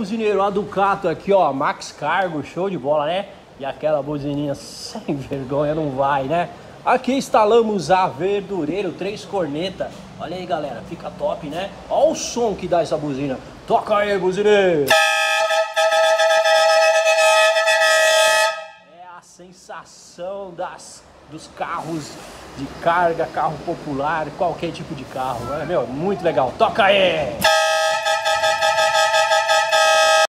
Buzineiro, a Ducato aqui, ó, Max Cargo, show de bola, né? E aquela buzininha sem vergonha não vai, né? Aqui instalamos a Verdureiro, três corneta. Olha aí, galera, fica top, né? Olha o som que dá essa buzina. Toca aí, buzineiro! É a sensação das, dos carros de carga, carro popular, qualquer tipo de carro, né? Meu, muito legal. Toca aí!